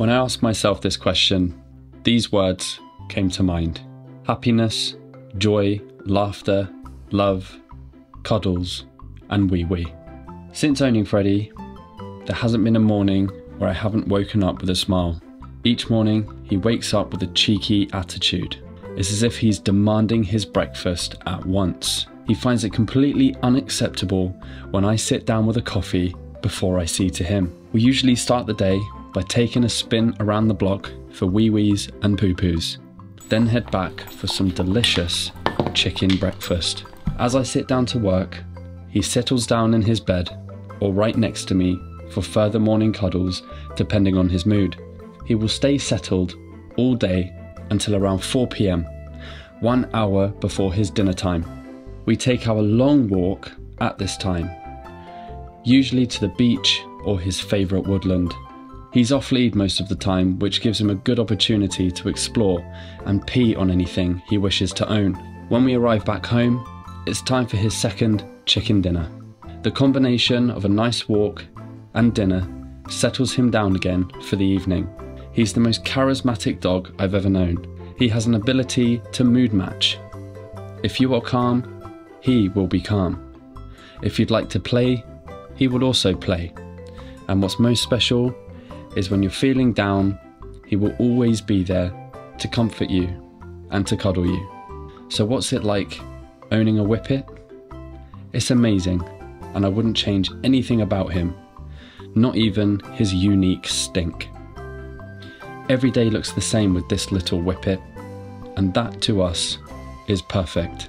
When I asked myself this question, these words came to mind happiness, joy, laughter, love, cuddles, and wee wee. Since owning Freddie, there hasn't been a morning where I haven't woken up with a smile. Each morning, he wakes up with a cheeky attitude. It's as if he's demanding his breakfast at once. He finds it completely unacceptable when I sit down with a coffee before I see to him. We usually start the day by taking a spin around the block for wee wees and poo poos, then head back for some delicious chicken breakfast. As I sit down to work, he settles down in his bed or right next to me for further morning cuddles depending on his mood. He will stay settled all day until around 4 pm, one hour before his dinner time. We take our long walk at this time, usually to the beach or his favourite woodland. He's off lead most of the time, which gives him a good opportunity to explore and pee on anything he wishes to own. When we arrive back home, it's time for his second chicken dinner. The combination of a nice walk and dinner settles him down again for the evening. He's the most charismatic dog I've ever known. He has an ability to mood match. If you are calm, he will be calm. If you'd like to play, he will also play. And what's most special is when you're feeling down, he will always be there to comfort you and to cuddle you. So, what's it like owning a whippet? It's amazing, and I wouldn't change anything about him, not even his unique stink. Every day looks the same with this little whippet, and that to us is perfect.